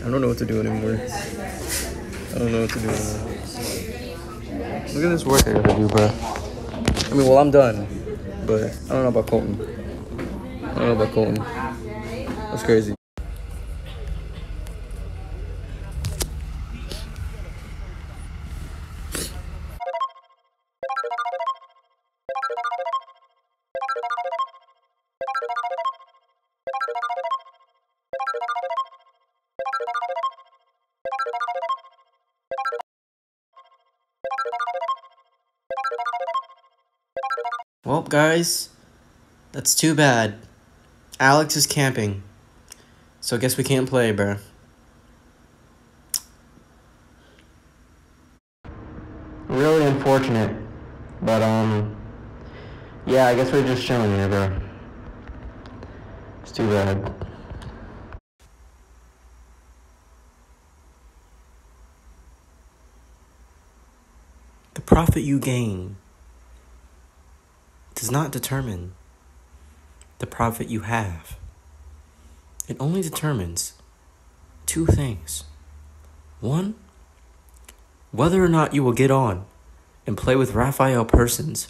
I don't know what to do anymore. I don't know what to do anymore. Look at this work I gotta do, bro. I mean, well, I'm done, but I don't know about Colton. I don't know about Colton. That's crazy. Well, guys, that's too bad. Alex is camping. So I guess we can't play, bro. Really unfortunate. But, um, yeah, I guess we're just chilling here, bro. It's too bad. The profit you gain does not determine the profit you have. It only determines two things. One, whether or not you will get on and play with Raphael Persons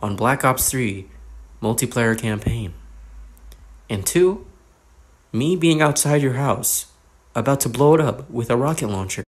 on Black Ops 3 multiplayer campaign. And two, me being outside your house about to blow it up with a rocket launcher.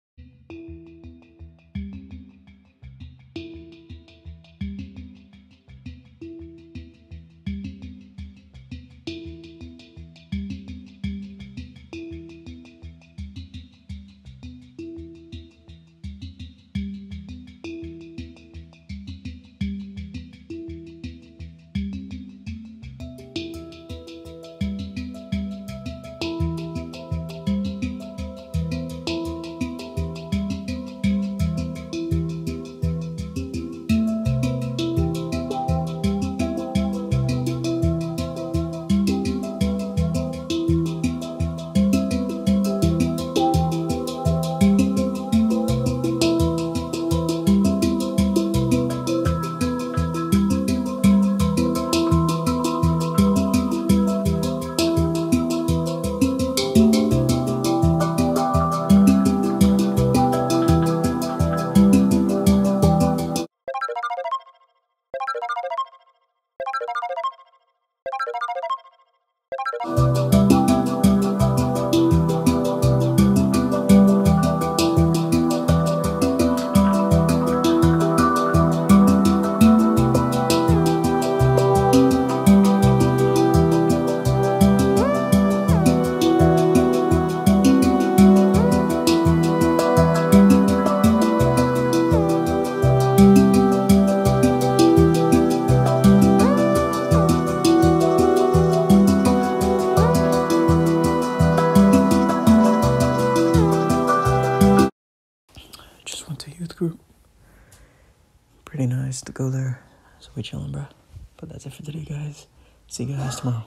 Just Pretty nice to go there. So we chilling, bro. But that's it for today, guys. See you guys tomorrow.